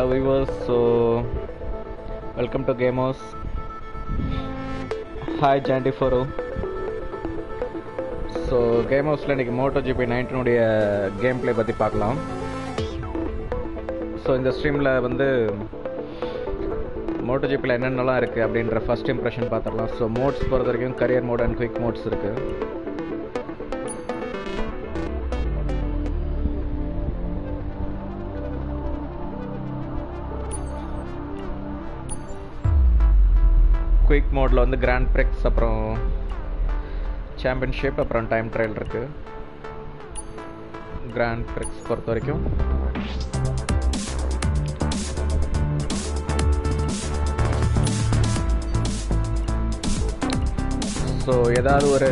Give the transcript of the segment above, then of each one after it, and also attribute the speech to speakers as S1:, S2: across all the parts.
S1: Hello viewers, so welcome to Gamos. Hi ஜாண்டி Foro. So game ஹவுஸில் இன்றைக்கி moto GP நைன்டீனுடைய game play பற்றி பார்க்கலாம் ஸோ இந்த ஸ்ட்ரீமில் வந்து மோட்டோ ஜிபியில் என்னென்னலாம் இருக்குது அப்படின்ற ஃபஸ்ட் இம்ப்ரெஷன் பார்த்துடலாம் ஸோ மோட்ஸ் பொறுத்த வரைக்கும் career mode and quick mods இருக்குது மோடில் வந்து கிராண்ட் பிரிக்ஸ் அப்புறம் சாம்பியன்ஷிப் அப்புறம் டைம் ட்ரையல் இருக்குது கிராண்ட் பிரிக்ஸ் பொறுத்த வரைக்கும். ஸோ ஏதாவது ஒரு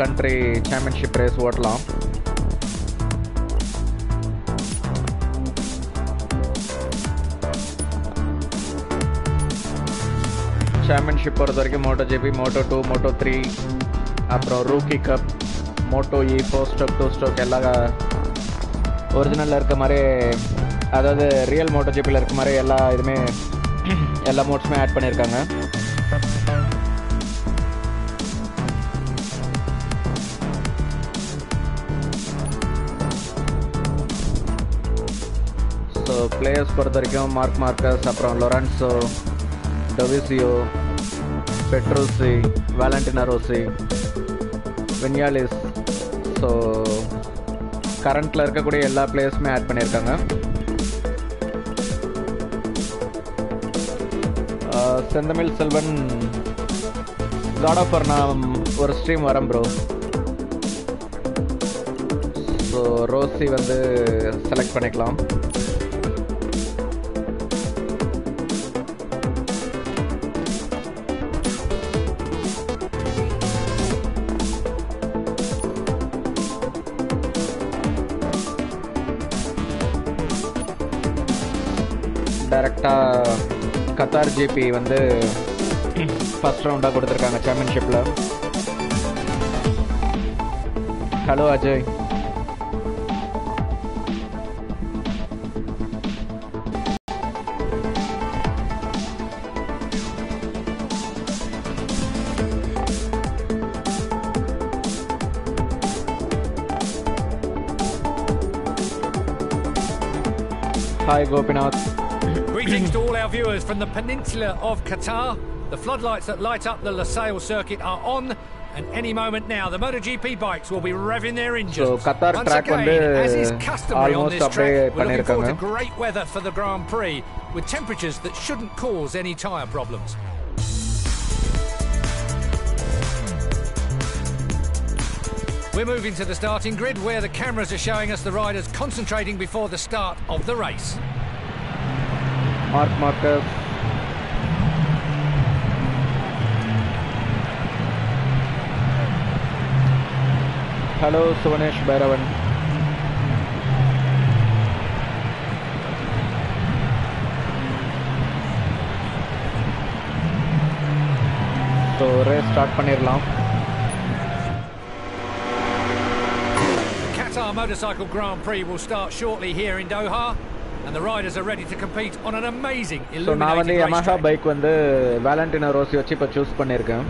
S1: கண்ட்ரி சாம்பியன்ஷிப் ரேஸ் ஓட்டலாம். சாம்பியன்ஷிப் பொறுத்த வரைக்கும் moto GP moto two moto three அப்புறம் rookie cup moto E four stroke two stroke எல்லா ஒரிஜினலில் இருக்க மாதிரி அதாவது ரியல் மோட்டோ ஜிபியில் இருக்க மாதிரி எல்லா இதுவுமே எல்லா மோட்ஸுமே ஆட் பண்ணியிருக்காங்க ஸோ பிளேயர்ஸ் பொறுத்த வரைக்கும் மார்க் மார்க்கஸ் அப்புறம் லொரன்ஸோ டொவிசியோ பெட்ரோசி வேலண்டினா ரோசி வின்யாலிஸ் ஸோ கரண்ட்டில் இருக்கக்கூடிய எல்லா பிளேயர்ஸுமே ஆட் பண்ணியிருக்காங்க. செந்தமிழ் செல்வன் காட் ஆஃப் நான் ஒரு ஸ்ட்ரீம் வரேன் ப்ரோ ஸோ ரோசி வந்து செலக்ட் பண்ணிக்கலாம். கத்தார் ஜிபி வந்து ஃபர்ஸ்ட் ரவுண்டாக கொடுத்துருக்காங்க சாம்பியன்ஷிப்பில் hello Ajay hi Gopinath
S2: Greetings to all our viewers from the peninsula of Qatar. The floodlights that light up the LaSalle circuit are on and any moment now the MotoGP bikes will be revving their engines.
S1: So Qatar
S2: Once
S1: track
S2: again, as is customary on this track, we're looking forward to great weather for the Grand Prix with temperatures that shouldn't cause any tyre problems. We're moving to the starting grid where the cameras are showing us the riders concentrating before the start of the race.
S1: Mark Marcus hello Suvanesh Bhairavan so race start பண்ணிடலாம்
S2: Qatar Motorcycle Grand Prix will start shortly here in Doha, And the riders are ready to compete on an amazing
S1: so நான் வந்து
S2: illuminated
S1: Yamaha
S2: racetrack.
S1: Bike வந்து வேலண்டினா Rousey வச்சு இப்போ choose பண்ணியிருக்கேன்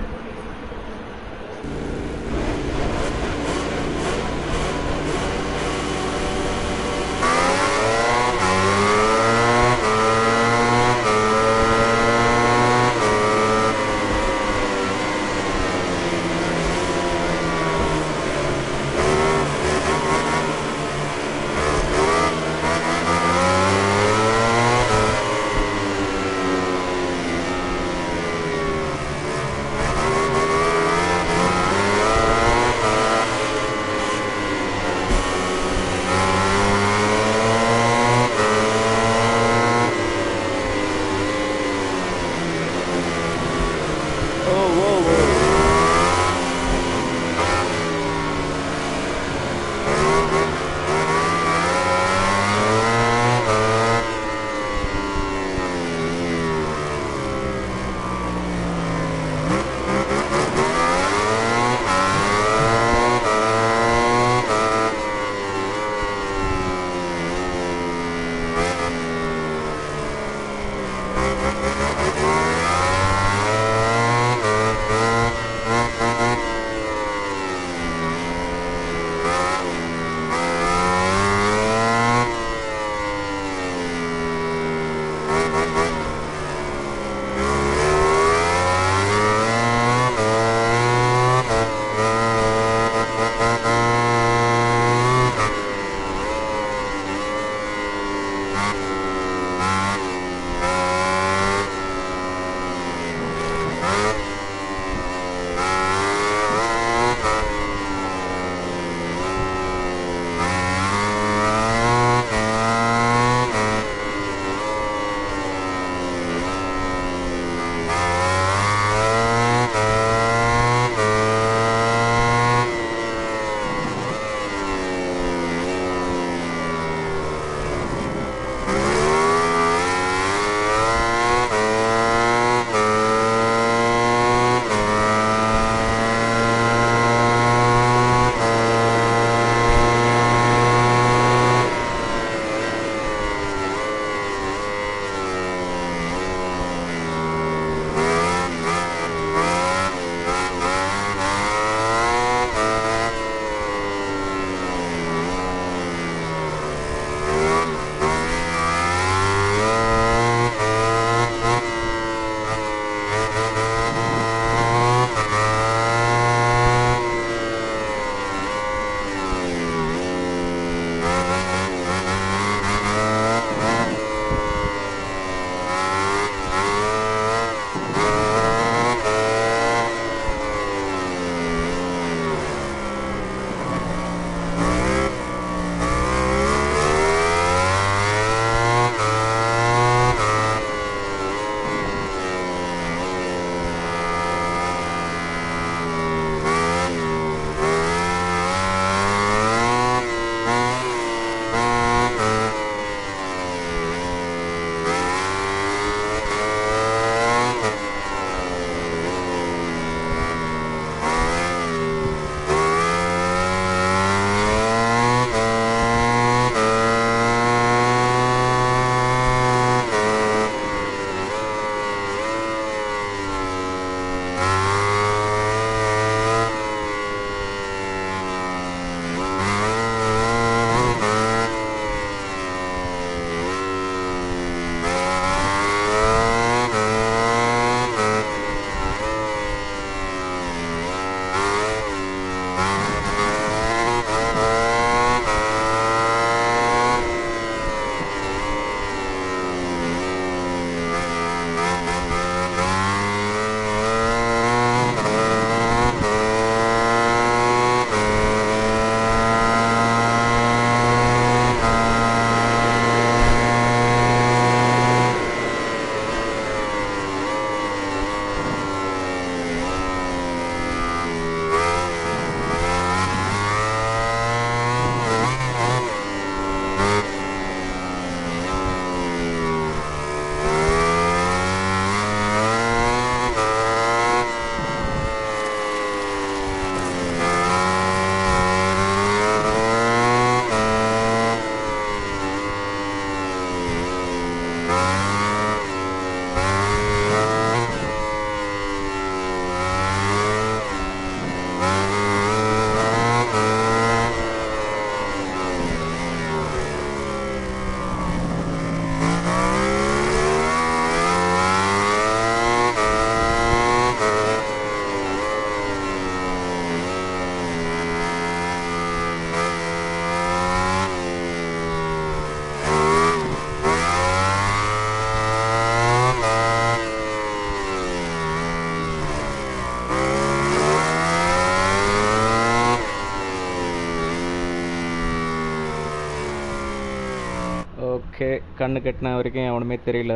S1: கண்ணு கட்டின வரைக்கும் எவனுமே தெரியல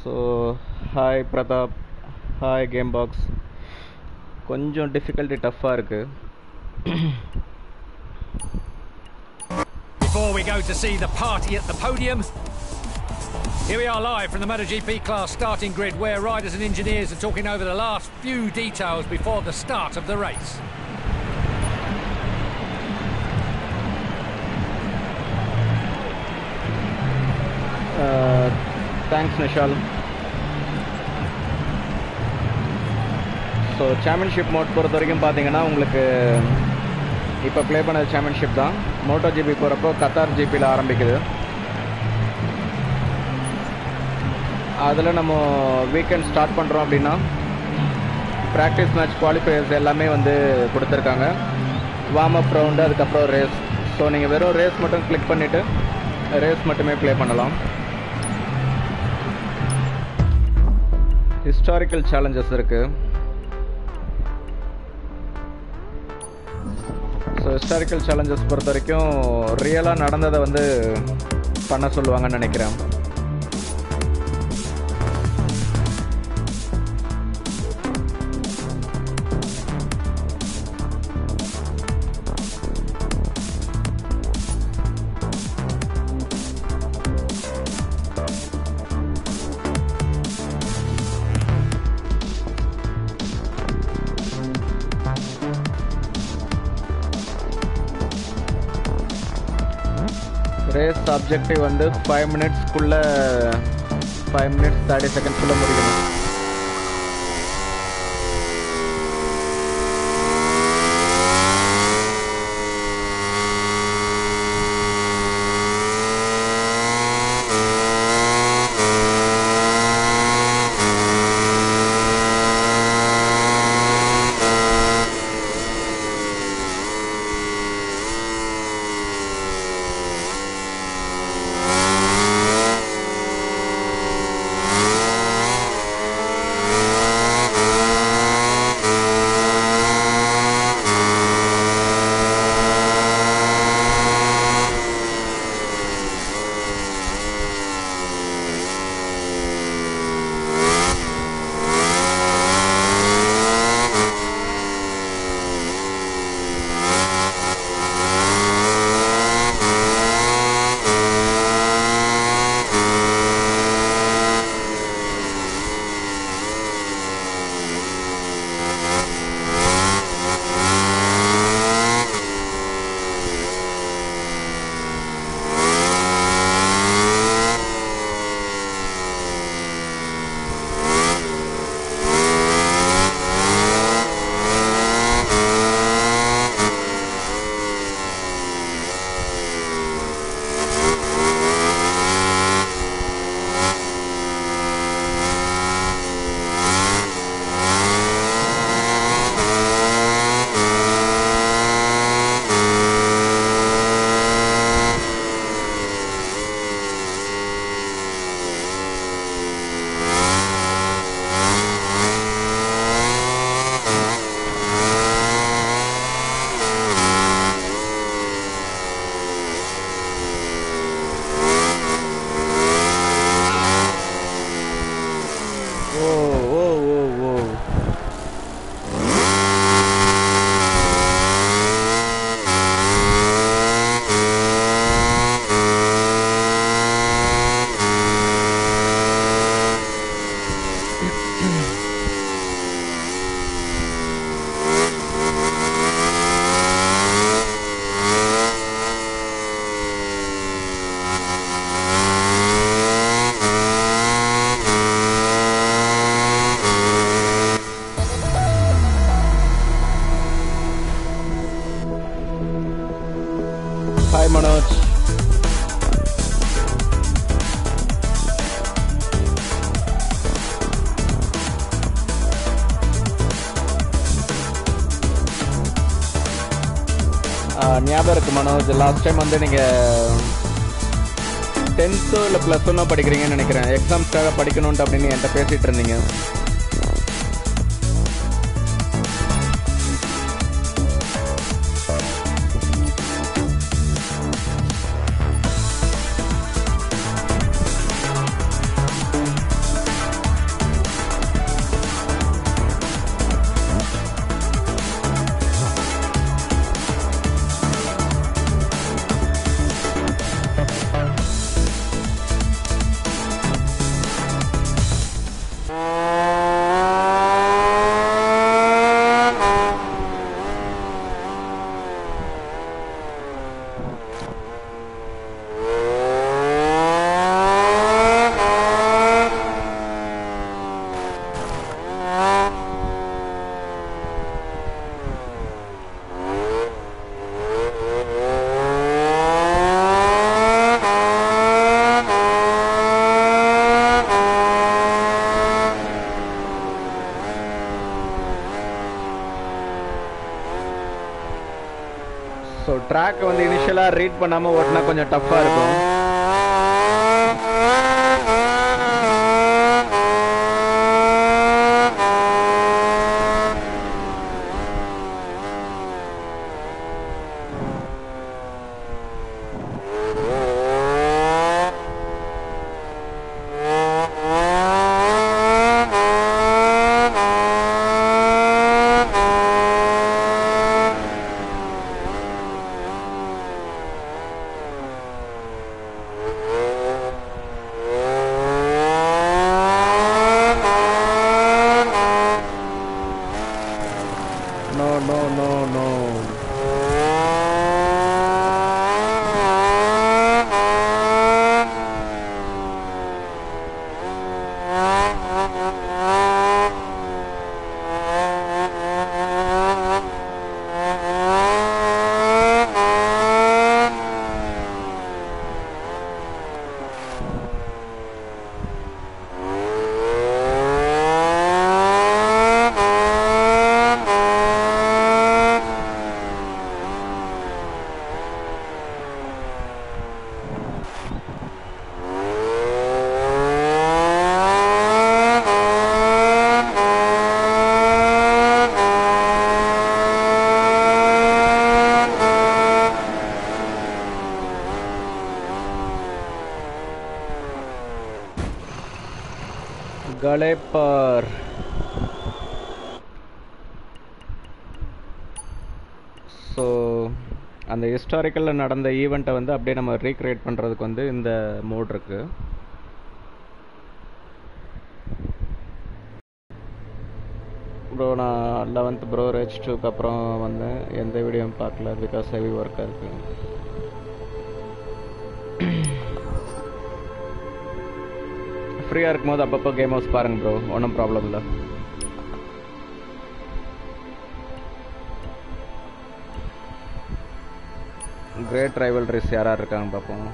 S1: so hi Pratap hi game box கொஞ்சம் டிஃபிகல்ட்டி டஃப்பாக இருக்குது
S2: Before we go to see the party at the podium, here we are live from the MotoGP class starting grid where riders and engineers are talking over the last few details before the start of the race.
S1: Thanks Nishal so championship mode பொறுத்த வரைக்கும் பார்த்தீங்கன்னா உங்களுக்கு இப்போ play பண்ண championship தான். Moto GP போகிறப்போ Qatar ஜிபியில் ஆரம்பிக்குது. அதில் நம்ம வீக்கெண்ட் ஸ்டார்ட் பண்ணுறோம் அப்படின்னா ப்ராக்டிஸ் மேட்ச் குவாலிஃபயர்ஸ் எல்லாமே வந்து கொடுத்துருக்காங்க. வார்ம் அப் ரவுண்டு அதுக்கப்புறம் ரேஸ் ஸோ நீங்கள் வெறும் ரேஸ் மட்டும் கிளிக் பண்ணிவிட்டு ரேஸ் மட்டுமே ப்ளே பண்ணலாம். ஹிஸ்டாரிக்கல் சேலஞ்சஸ் இருக்குது ஸோ ஹிஸ்டாரிக்கல் சேலஞ்சஸ் பொறுத்த வரைக்கும் ரியலாக நடந்ததை வந்து பண்ண சொல்லுவாங்கன்னு நினைக்கிறேன். அப்ஜெக்டிவ் வந்து ஃபைவ் மினிட்ஸ்க்குள்ளே ஃபைவ் மினிட்ஸ் தேர்ட்டி செகண்ட்ஸ்குள்ளே முடிக்கணும் மனோஜ் லாஸ்ட் டைம் வந்து நீங்கள் டென்த்தோ இல்லை ப்ளஸ் ஒன்னோ படிக்கிறீங்கன்னு நினைக்கிறேன். எக்ஸாம்ஸ்க்காக படிக்கணுன்ட்டு அப்படின்னு என்கிட்ட பேசிகிட்டு இருந்தீங்க. ரீட் பண்ணாமல் ஓட்டினா கொஞ்சம் டஃப்பாக இருக்கும். களைப்பார் ஸோ அந்த ஹிஸ்டாரிக்கலில் நடந்த ஈவெண்ட்டை வந்து அப்படியே நம்ம ரீக்ரியேட் பண்ணுறதுக்கு வந்து இந்த மோட் இருக்கு. ப்ரோ நான் லெவன்த் ப்ரோ ரெச் டூக்கு அப்புறம் வந்தேன் எந்த வீடியோவும் பார்க்கல பிகாஸ் ஹெவி ஒர்க்காக இருக்குது ஃப்ரீயாக இருக்கும்போது அப்பப்போ கேம் ஹவுஸ் பாருங்க ப்ரோ ஒன்றும் ப்ராப்ளம் இல்லை. கிரேட் ரைவல்ரிஸ் யாராக இருக்காங்க பார்ப்போம்.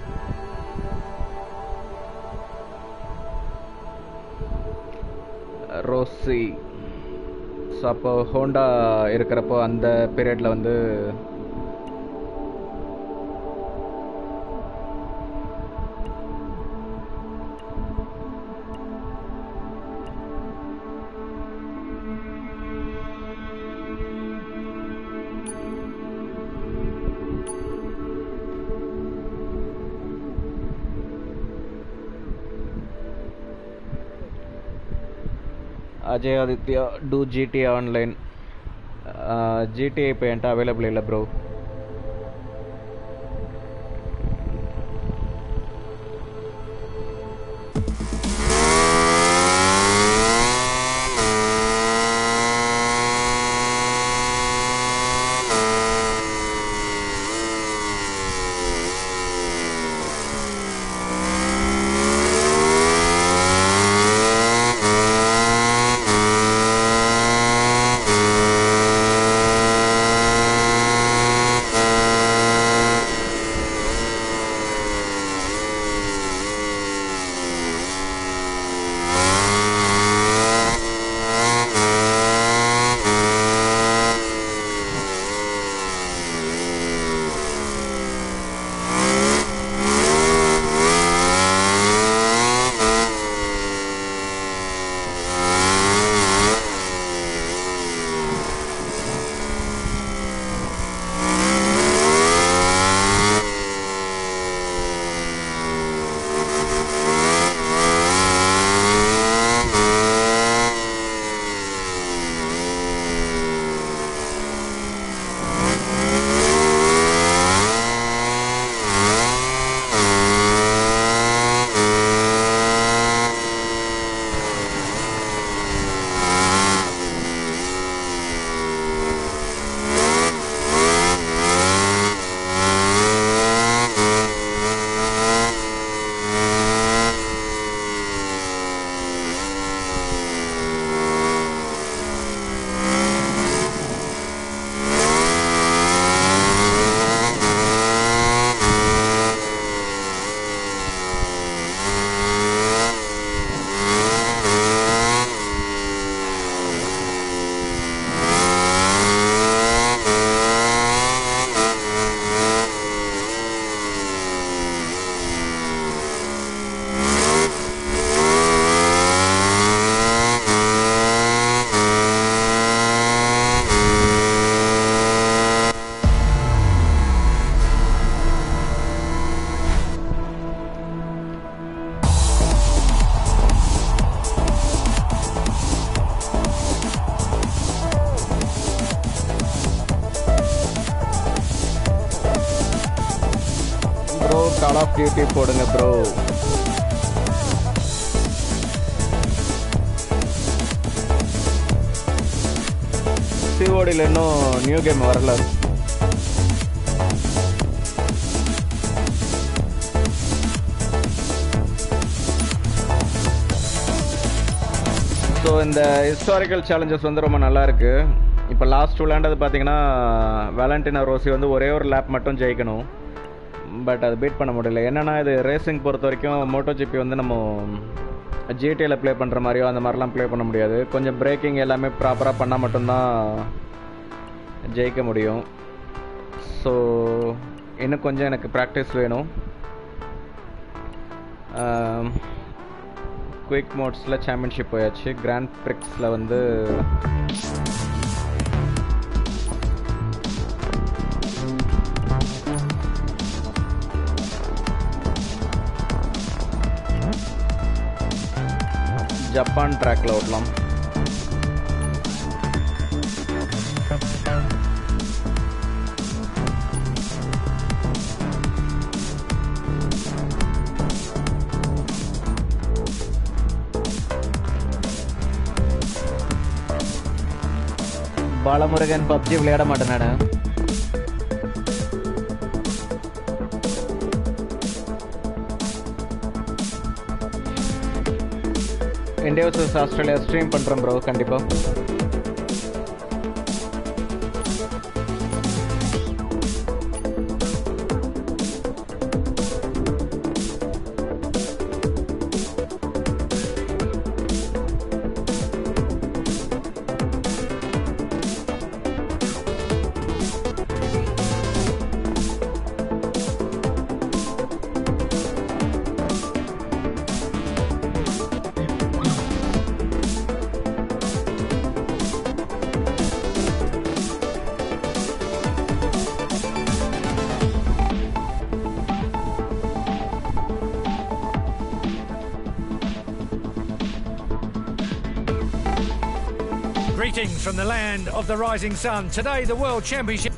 S1: ரோசி ஸோ அப்போ ஹோண்டா இருக்கிறப்போ அந்த பீரியடில் வந்து அஜய் ஆதித்யா டூ ஜிடி ஆன்லைன் ஜிடிஐ இப்போ என்கிட்ட அவைலபிள் இல்லை ப்ரோ கால் போடுங்க ப்ரோ சிஓடியில் இன்னும் நியூ கேம் வரல. ஸோ இந்த ஹிஸ்டாரிக்கல் சேலஞ்சஸ் வந்து ரொம்ப நல்லா இருக்கு. இப்போ லாஸ்ட் விளையாண்டது பார்த்தீங்கன்னா வேலண்டினா ரோசி வந்து ஒரே ஒரு லேப் மட்டும் ஜெயிக்கணும். பட் அது பீட் பண்ண முடியல. என்னென்னா இது ரேசிங் பொறுத்த வரைக்கும் மோட்டோ ஜிபி வந்து நம்ம ஜிடியில் ப்ளே பண்ணுற மாதிரியோ அந்த மாதிரிலாம் ப்ளே பண்ண முடியாது. கொஞ்சம் பிரேக்கிங் எல்லாமே ப்ராப்பராக பண்ணால் மட்டும்தான் ஜெயிக்க முடியும். ஸோ இன்னும் கொஞ்சம் எனக்கு ப்ராக்டிஸ் வேணும். குயிக் மோட்ஸில் சாம்பியன்ஷிப் போயாச்சு. கிராண்ட் ப்ரிக்ஸில் வந்து ஜப்பான் ட்ராக்ல ஓட்டலாம். பாலமுருகன் பப்ஜி விளையாட மாட்டேன் நான். இந்தியா வர்சஸ் ஆஸ்திரேலியா ஸ்ட்ரீம் பண்ணுறேன் ப்ரோ கண்டிப்பாக
S2: from the land of the rising sun. Today, the World Championship.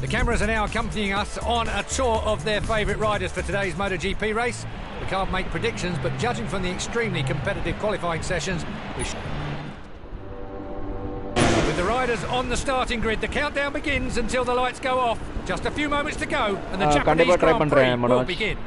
S2: The cameras are now accompanying us on a tour of their favourite riders for today's MotoGP race. We can't make predictions, but judging from the extremely competitive qualifying sessions, we should. With the riders on the starting grid, the countdown begins until the lights go off. Just a few moments to go, and the
S1: uh,
S2: Japanese Grand Prix will begin.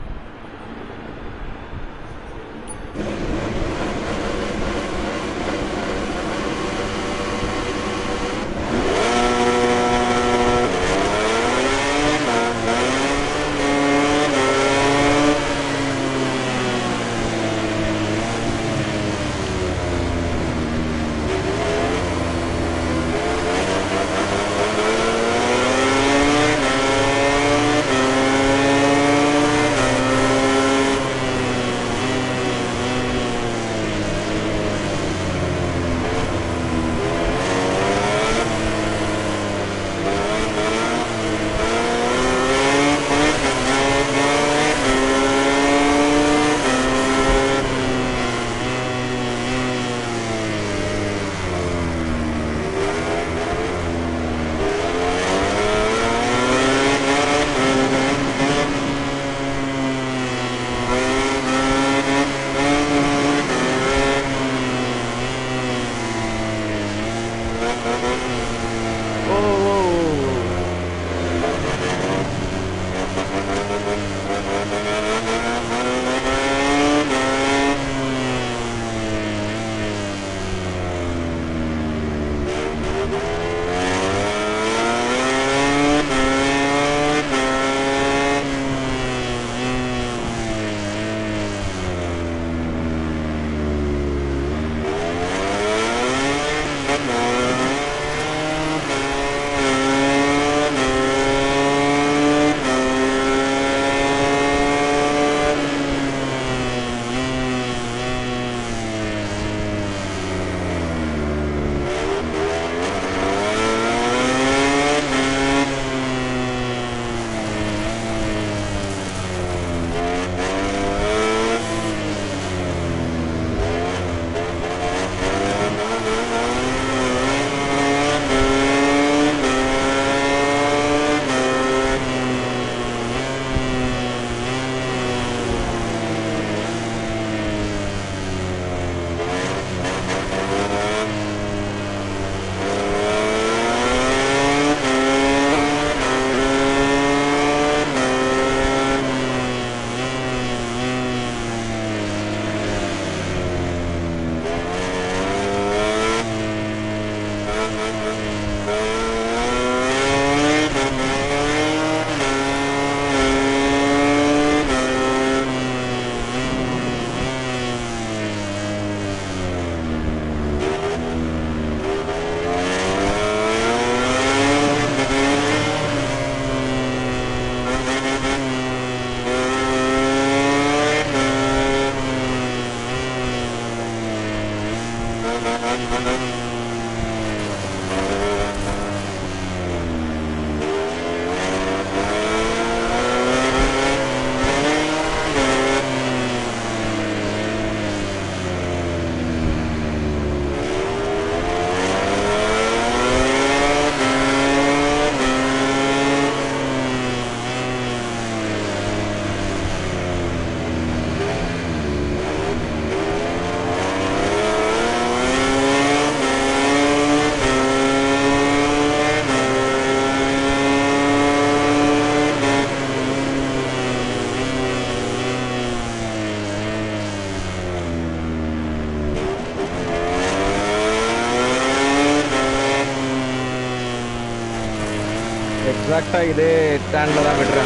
S1: ಎಕ್ಸಾಕ್ಟಾಗಿ ಇದೇ stand ಅದ ಬಿಟ್ರೆ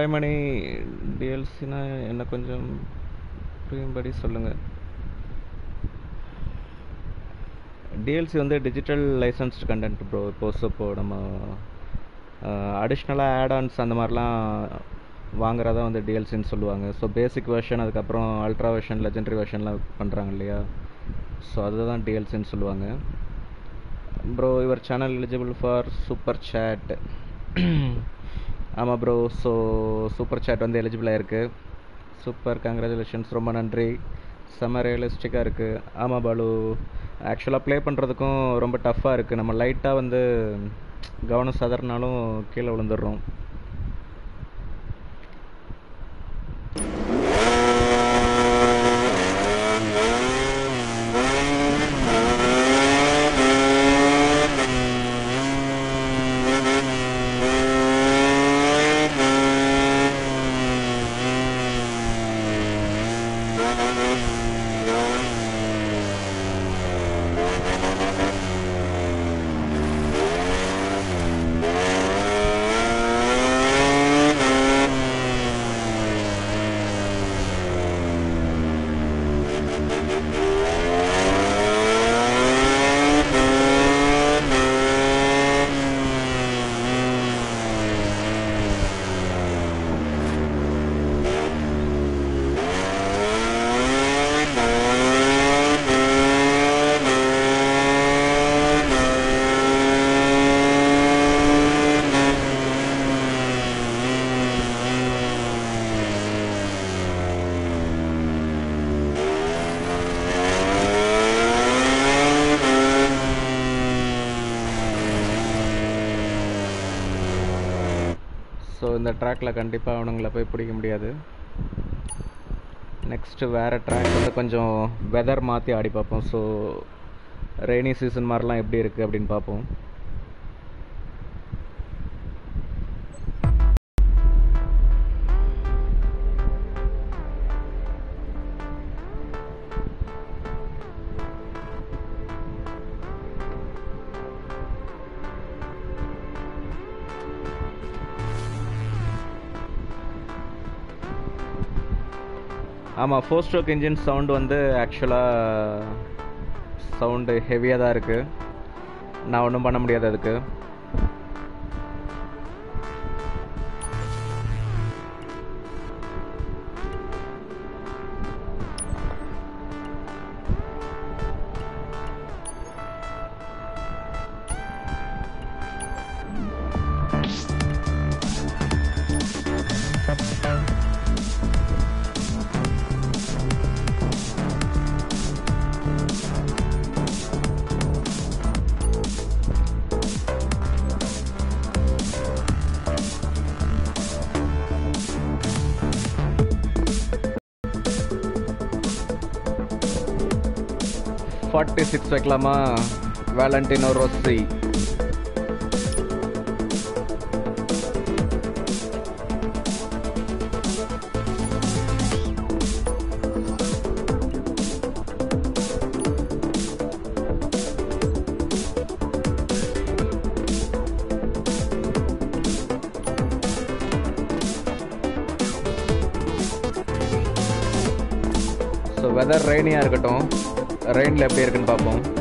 S1: hi டிஎல்சினா என்ன கொஞ்சம் புரியும்படி சொல்லுங்கள் DLC வந்து digital licensed content bro இப்போ இப்போ நம்ம அடிஷ்னலாக ஆட்-ஆன்ஸ் அந்த மாதிரிலாம் வாங்குறதா வந்து டிஎல்சின்னு சொல்லுவாங்க. ஸோ பேசிக் வெர்ஷன் அதுக்கப்புறம் அல்ட்ரா வெர்ஷன் லெஜெண்டரி வெர்ஷன்லாம் பண்ணுறாங்க இல்லையா? ஸோ அதுதான் டிஎல்சின்னு சொல்லுவாங்க. Bro your channel eligible for super chat ஆமாம் ப்ரோ ஸோ சூப்பர் சேட் வந்து எலிஜிபிளாக இருக்குது சூப்பர் கங்க்ராச்சுலேஷன்ஸ் ரொம்ப நன்றி. செம்ம ரியலிஸ்டிக்காக இருக்குது ஆமாம் பாலு. ஆக்சுவலாக ப்ளே பண்ணுறதுக்கும் ரொம்ப டஃப்பாக இருக்குது நம்ம லைட்டாக வந்து கவனம் சதறினாலும் கீழே விழுந்துடுறோம். இந்த ட்ராக்கில் கண்டிப்பாக அவனுங்களை போய் பிடிக்க முடியாது. நெக்ஸ்ட்டு வேறு ட்ராக் வந்து கொஞ்சம் வெதர் மாற்றி ஆடி பார்ப்போம். ஸோ ரெய்னி சீசன் மாதிரிலாம் எப்படி இருக்குது அப்படின்னு பார்ப்போம். ஆமாம் ஃபோர் ஸ்ட்ரோக் இன்ஜின் சவுண்டு வந்து ஆக்சுவலாக சவுண்டு ஹெவியாக தான் இருக்குது நான் ஒன்றும் பண்ண முடியாது அதுக்கு. ஃபார்ட்டி சிக்ஸ் வைக்கலாமா? வேலண்டினோ ரோசி ஸோ வெதர் ரெய்னியாக இருக்கட்டும். ட்ரெயினில் எப்படி இருக்குன்னு பார்ப்போம்.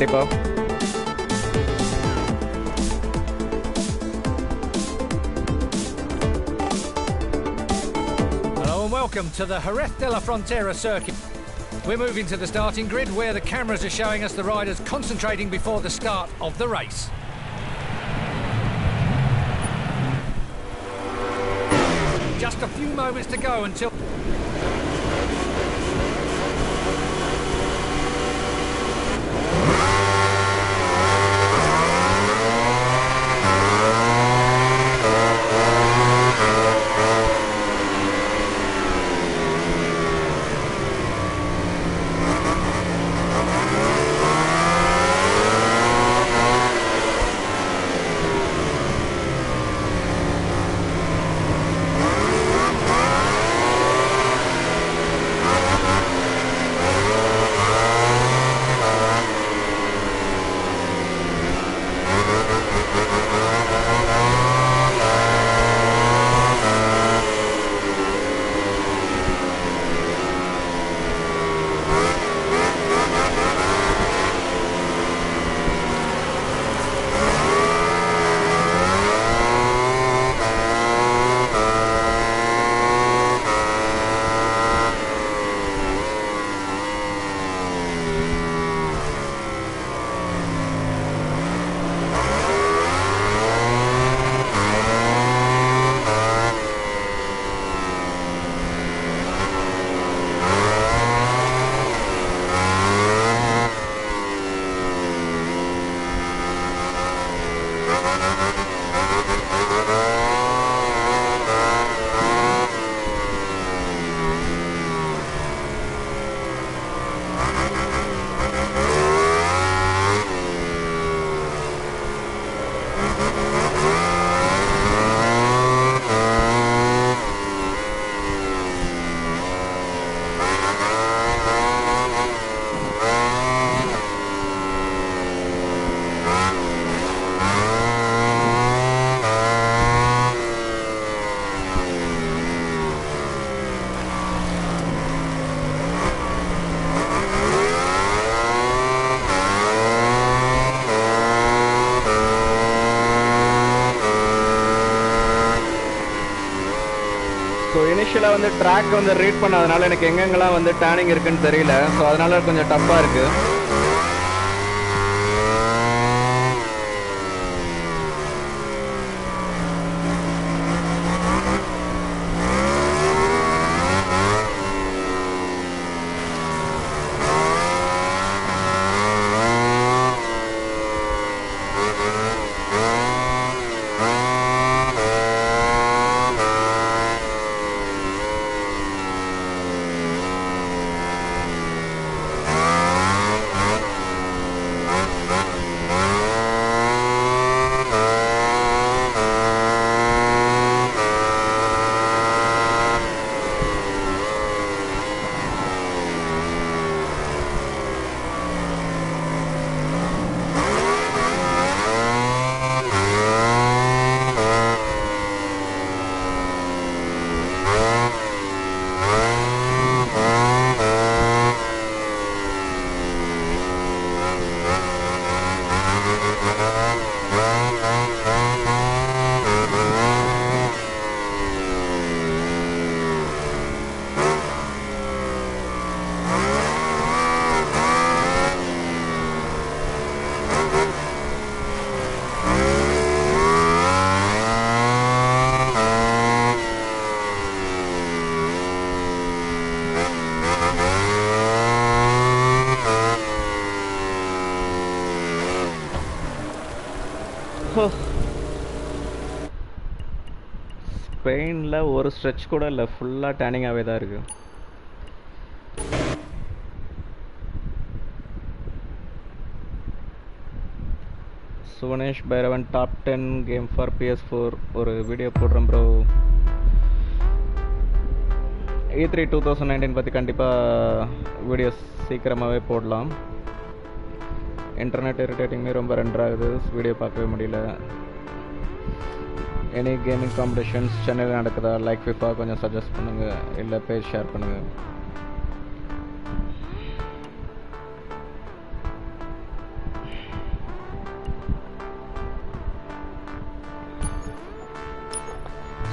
S1: விஷால் கண்டிப்பாக
S2: Hello and welcome to the Jerez de la Frontera circuit. We're moving to the starting grid where the cameras are showing us the riders concentrating before the start of the race. Just a few moments to go until
S1: ஆக்சுவலாக வந்து track வந்து read பண்ணாதனால எனக்கு எங்கெங்கெல்லாம் வந்து turning இருக்குன்னு தெரியல. So அதனால கொஞ்சம் டஃப்பாக இருக்குது ஒரு ஸ்ட்ரெச் கூட இல்லை. ஃபுல்லாக டேனிங்காகவே தான் இருக்குது Suvanesh Bhairavan top ten game for PS four ஒரு வீடியோ போடுறேன் e bro E three two thousand nineteen பற்றி கண்டிப்பாக வீடியோஸ் சீக்கிரமாகவே போடலாம். இன்டர்நெட் இரிட்டேட்டிங்குமே ரொம்ப ரெண்டர் ஆகுது. வீடியோ பார்க்கவே முடியல. எனி கேமிங் காம்படிஷன்ஸ் சென்னையில் நடக்குதா லைக் ஃபிஃபா கொஞ்சம் சஜஸ்ட் பண்ணுங்கள் இல்லை பேஜ் ஷேர் பண்ணுங்கள்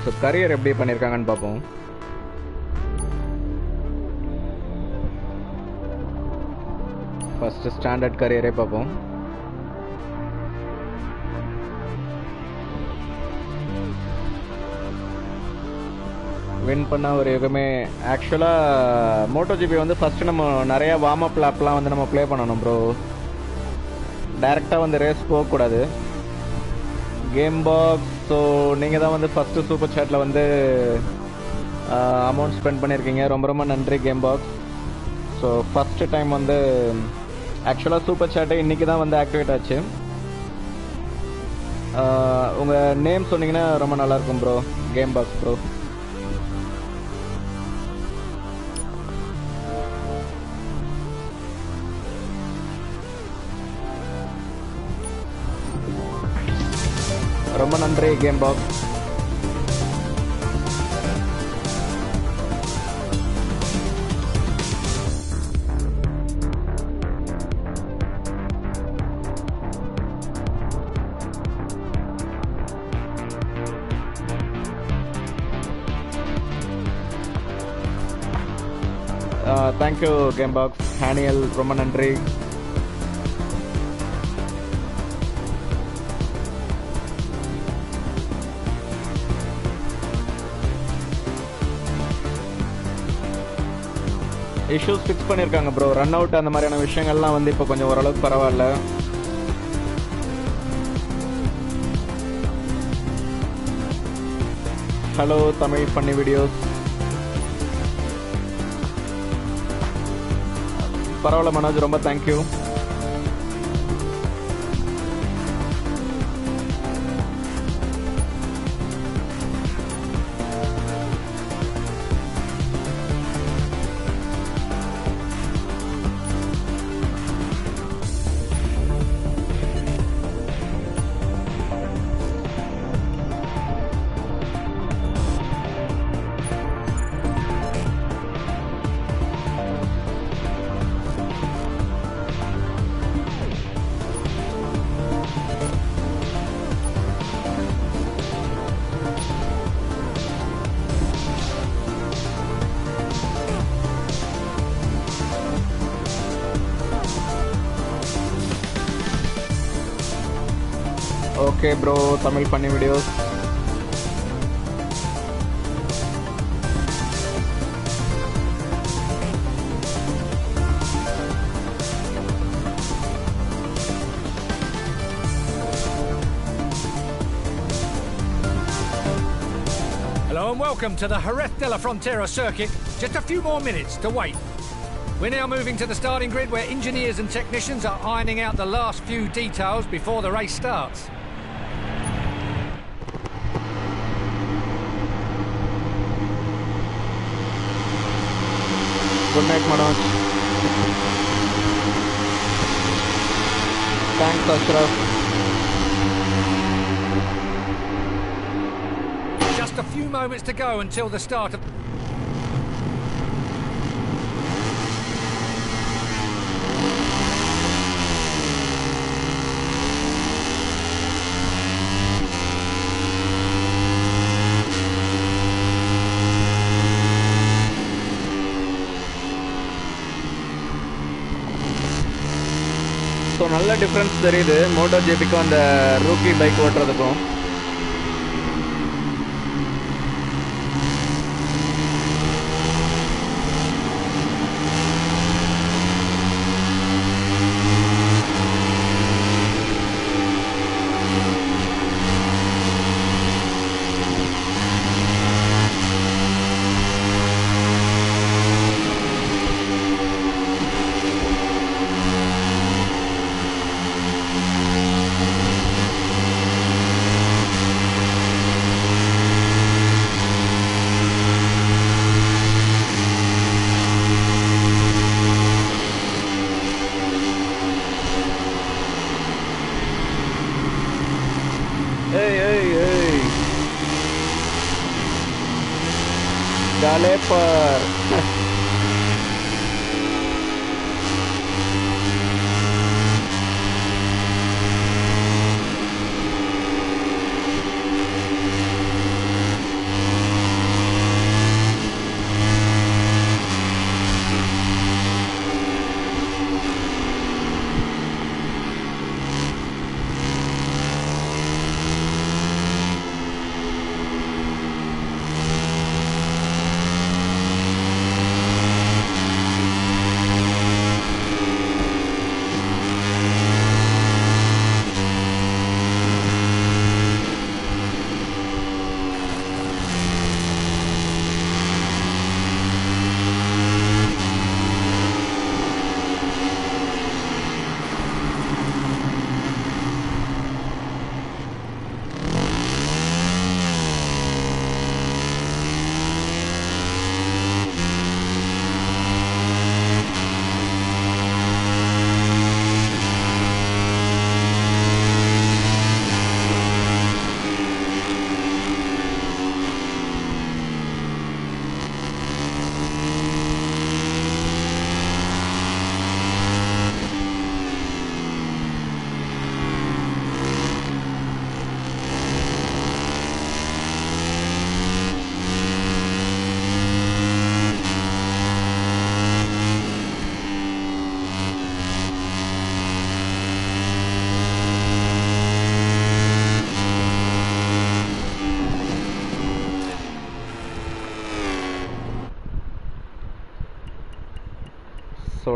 S1: ஸோ கரியர் எப்படி பண்ணியிருக்காங்கன்னு பார்ப்போம் ஃபஸ்ட்டு ஸ்டாண்டர்ட் கரியரே பார்ப்போம் வின் பண்ண ஒரு யுகமே ஆக்சுவலாக மோட்டோ ஜிபி வந்து ஃபஸ்ட்டு நம்ம நிறையா வார்ம் அப் லேப்லாம் வந்து நம்ம ப்ளே பண்ணணும் ப்ரோ டைரெக்டாக வந்து ரேஸ் போகக்கூடாது. கேம் பாக்ஸ் ஸோ நீங்கள் தான் வந்து ஃபஸ்ட்டு சூப்பர் சேட்டில் வந்து அமௌண்ட் ஸ்பெண்ட் பண்ணியிருக்கீங்க ரொம்ப ரொம்ப நன்றி game box so first time வந்து ஆக்சுவலாக சூப்பர் சேட்டை இன்றைக்கி தான் வந்து ஆக்டிவேட் ஆச்சு. உங்கள் நேம் சொன்னீங்கன்னா ரொம்ப நல்லாயிருக்கும் bro game box bro Hey, Game Uh, thank you, Gamebox. Haniel, Roman, and Drake. Issues fix பண்ணியிருக்காங்க ப்ரோ ரன் அவுட் அந்த மாதிரியான விஷயங்கள்லாம் வந்து இப்போ கொஞ்சம் ஓரளவுக்கு பரவாயில்ல. ஹலோ தமிழ் பண்ணி வீடியோஸ் பரவாயில்ல மனோஜ். ரொம்ப thank you Tamil funny videos.
S2: Hello and welcome to the Jerez de la Frontera circuit. Just a few more minutes to wait. We're now moving to the starting grid where engineers and technicians are ironing out the last few details before the race starts.
S1: Good night, Manoj. Thanks,
S2: Just a few moments to go until the start of...
S1: நல்ல difference தெரியுது. Moto ஜேபிக்கும் அந்த rookie bike ஓட்டுறதுக்கும்.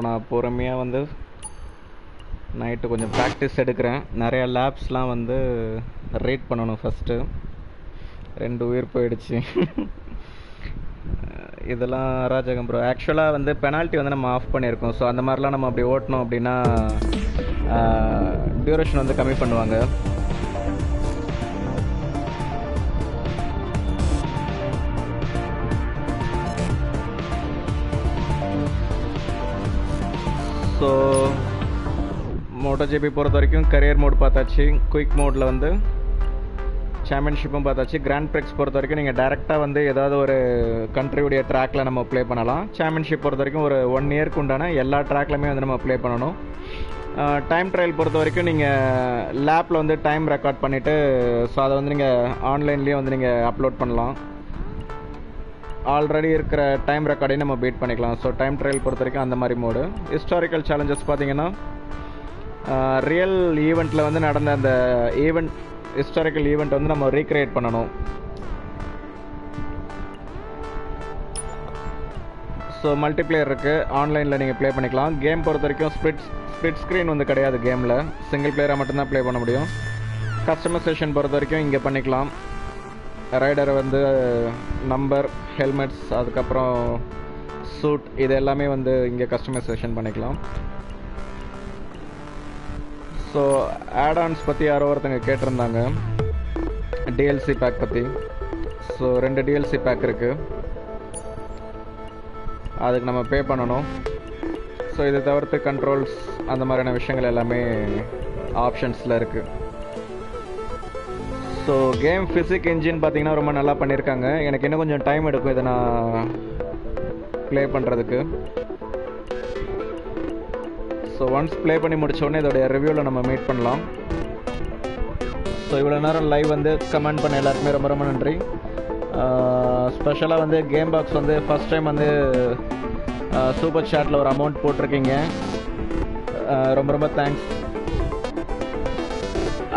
S1: நான் பொறுமையாக வந்து night கொஞ்சம் practice எடுக்கிறேன். நிறைய லேப்ஸ்லாம் வந்து ரீட் பண்ணணும் ஃபஸ்ட்டு ரெண்டு உயிர் போயிடுச்சு. இதெல்லாம் அராஜகம் ப்ரோ ஆக்சுவலாக வந்து பெனால்ட்டி வந்து நம்ம ஆஃப் பண்ணியிருக்கோம். ஸோ அந்த மாதிரிலாம் நம்ம அப்படி ஓட்டணும் அப்படின்னா டியூரேஷன் வந்து கம்மி பண்ணுவாங்க. ஸோ மோட்டோ ஜிபி பொறுத்த வரைக்கும் கரியர் மோட் பார்த்தாச்சு. குயிக் மோடில் வந்து சாம்பியன்ஷிப்பும் பார்த்தாச்சு. கிராண்ட் பிரிக்ஸ் பொறுத்த வரைக்கும் நீங்கள் டேரெக்டாக வந்து ஏதாவது ஒரு கண்ட்ரியுடைய ட்ராக்ல நம்ம ப்ளே பண்ணலாம். சாம்பியன்ஷிப் பொறுத்த வரைக்கும் ஒரு ஒன் இயர்க்கு உண்டான எல்லா ட்ராக்லையுமே வந்து நம்ம ப்ளே பண்ணணும். டைம் ட்ரையல் பொறுத்த வரைக்கும் நீங்கள் லேப்பில் வந்து டைம் ரெக்கார்ட் பண்ணிவிட்டு ஸோ அதை வந்து நீங்கள் ஆன்லைன்லேயே வந்து நீங்கள் அப்லோட் பண்ணலாம். ஆல்ரெடி இருக்கிற டைம் ரெக்கார்டையும் நம்ம பீட் பண்ணிக்கலாம். ஸோ டைம் ட்ரையல் பொறுத்த வரைக்கும் அந்த மாதிரி மோடு ஹிஸ்டாரிக்கல் சேலஞ்சஸ் பார்த்தீங்கன்னா ரியல் ஈவெண்ட்டில் வந்து நடந்த அந்த ஈவெண்ட் ஹிஸ்டாரிக்கல் ஈவெண்ட் வந்து நம்ம ரீக்ரியேட் பண்ணணும். ஸோ மல்டிப்ளேயர் இருக்குது ஆன்லைனில் நீங்கள் ப்ளே பண்ணிக்கலாம். கேம் பொறுத்த வரைக்கும் ஸ்பிட் ஸ்பிட் ஸ்க்ரீன் வந்து கிடையாது கேமில் சிங்கிள் பிளேயராக மட்டும்தான் ப்ளே பண்ண முடியும். கஸ்டமைசேஷன் பொறுத்த வரைக்கும் இங்கே பண்ணிக்கலாம். ரைடர் வந்து நம்பர் ஹெல்மெட்ஸ் அதுக்கப்புறம் சூட் இது எல்லாமே வந்து இங்கே கஸ்டமைசேஷன் பண்ணிக்கலாம். ஸோ ஆடான்ஸ் பற்றி யாரோ ஒருத்தங்க கேட்டிருந்தாங்க. டிஎல்சி பேக் பற்றி ஸோ ரெண்டு டிஎல்சி பேக் இருக்குது அதுக்கு நம்ம பே பண்ணணும். ஸோ இதை தவிர்த்து கண்ட்ரோல்ஸ் அந்த மாதிரியான விஷயங்கள் எல்லாமே ஆப்ஷன்ஸில் இருக்குது ஸோ கேம் ஃபிசிக் இன்ஜின் பார்த்தீங்கன்னா ரொம்ப நல்லா பண்ணியிருக்காங்க எனக்கு இன்னும் கொஞ்சம் டைம் எடுக்கும் இதை நான் ப்ளே பண்ணுறதுக்கு ஸோ ஒன்ஸ் ப்ளே பண்ணி முடித்தோடனே இதோடைய ரிவ்யூவில் நம்ம மீட் பண்ணலாம். ஸோ இவ்வளோ நேரம் லைவ் வந்து கமெண்ட் பண்ண எல்லாருக்குமே ரொம்ப ரொம்ப நன்றி. ஸ்பெஷலாக வந்து கேம் பாக்ஸ் வந்து ஃபஸ்ட் டைம் வந்து சூப்பர் சாட்டில் ஒரு அமௌண்ட் போட்டிருக்கீங்க. ரொம்ப ரொம்ப தேங்க்ஸ்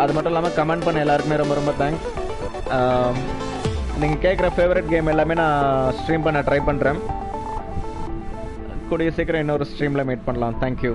S1: அது மட்டும் இல்லாமல் கமெண்ட் பண்ண எல்லாருக்குமே ரொம்ப ரொம்ப தேங்க்ஸ் நீங்கள் கேட்குற ஃபேவரட் கேம் எல்லாமே நான் ஸ்ட்ரீம் பண்ண ட்ரை பண்ணுறேன் கூடிய சீக்கிரம் இன்னொரு ஸ்ட்ரீமில் மீட் பண்ணலாம். தேங்க்யூ